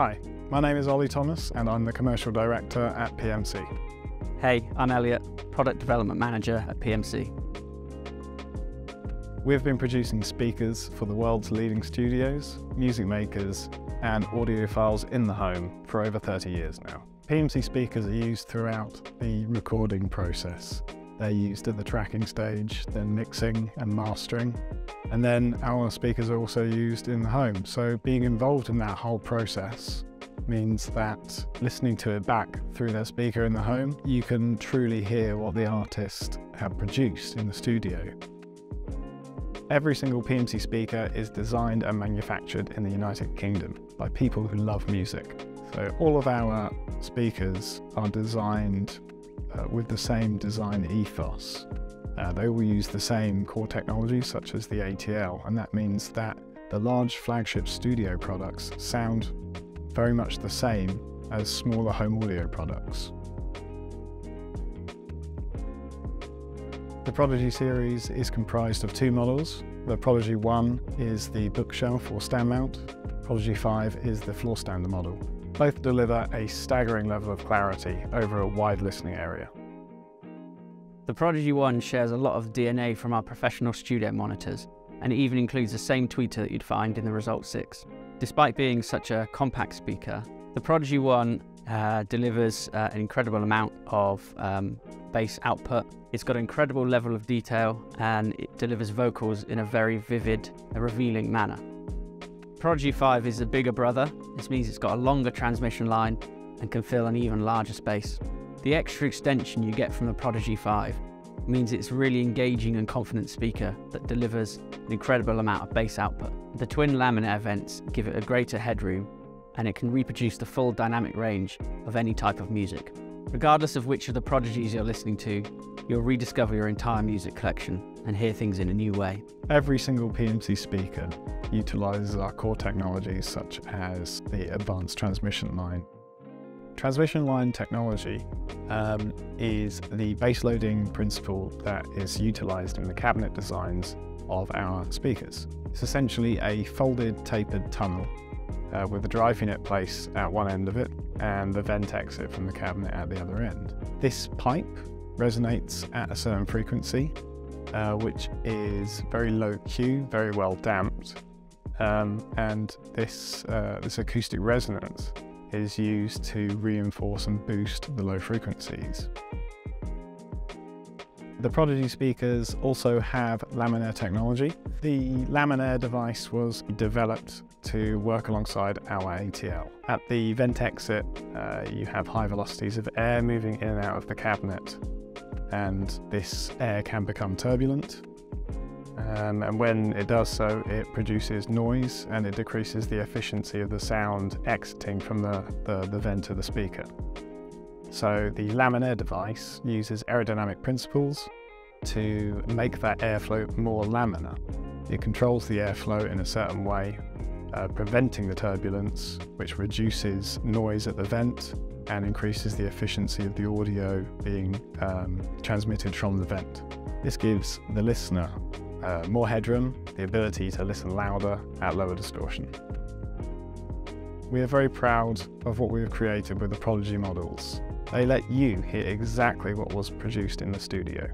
Hi, my name is Ollie Thomas and I'm the Commercial Director at PMC. Hey, I'm Elliot, Product Development Manager at PMC. We've been producing speakers for the world's leading studios, music makers and audiophiles in the home for over 30 years now. PMC speakers are used throughout the recording process. They're used at the tracking stage, then mixing and mastering. And then our speakers are also used in the home. So being involved in that whole process means that listening to it back through their speaker in the home, you can truly hear what the artist have produced in the studio. Every single PMC speaker is designed and manufactured in the United Kingdom by people who love music. So all of our speakers are designed uh, with the same design ethos. Uh, they all use the same core technology such as the ATL, and that means that the large flagship studio products sound very much the same as smaller home audio products. The Prodigy series is comprised of two models. The Prodigy 1 is the bookshelf or stand mount. Prodigy 5 is the floor stand model. Both deliver a staggering level of clarity over a wide listening area. The Prodigy One shares a lot of DNA from our professional studio monitors, and it even includes the same tweeter that you'd find in the Result 6. Despite being such a compact speaker, the Prodigy One uh, delivers uh, an incredible amount of um, bass output. It's got an incredible level of detail and it delivers vocals in a very vivid, a revealing manner. Prodigy 5 is a bigger brother. This means it's got a longer transmission line and can fill an even larger space. The extra extension you get from the Prodigy 5 means it's a really engaging and confident speaker that delivers an incredible amount of bass output. The twin laminar vents give it a greater headroom and it can reproduce the full dynamic range of any type of music. Regardless of which of the prodigies you're listening to, you'll rediscover your entire music collection and hear things in a new way. Every single PMC speaker utilizes our core technologies such as the advanced transmission line. Transmission line technology um, is the bass loading principle that is utilized in the cabinet designs of our speakers. It's essentially a folded tapered tunnel uh, with the drive unit place at one end of it and the vent exit from the cabinet at the other end. This pipe resonates at a certain frequency, uh, which is very low Q, very well damped, um, and this, uh, this acoustic resonance is used to reinforce and boost the low frequencies. The Prodigy speakers also have laminar technology. The laminar device was developed to work alongside our ATL. At the vent exit, uh, you have high velocities of air moving in and out of the cabinet, and this air can become turbulent. Um, and when it does so, it produces noise and it decreases the efficiency of the sound exiting from the, the, the vent of the speaker. So the laminar device uses aerodynamic principles to make that airflow more laminar. It controls the airflow in a certain way, uh, preventing the turbulence, which reduces noise at the vent and increases the efficiency of the audio being um, transmitted from the vent. This gives the listener uh, more headroom, the ability to listen louder at lower distortion. We are very proud of what we have created with the Prodigy models. They let you hear exactly what was produced in the studio.